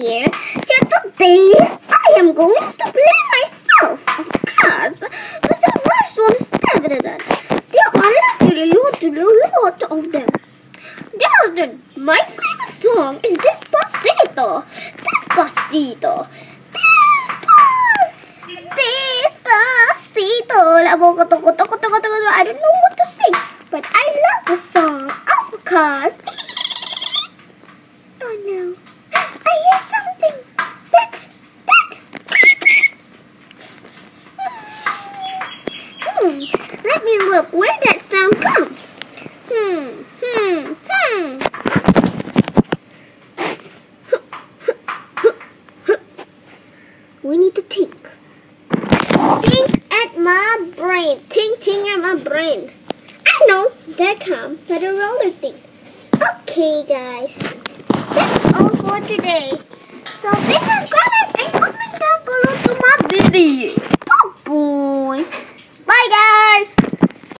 here. Today I am going to play myself, of course. But The first one is evident. There are actually a lot, lot of them. There the, my favorite song is Despacito. Despacito. Despacito. Despacito. I don't know what to sing, but I love the song, of course. Hmm. Let me look where that sound come. Hmm. Hmm. Hmm. We need to think. Think at my brain. Think, think at my brain. I know. That come. That a roller thing. Okay, guys. That's all for today. So please subscribe and comment down below to my video.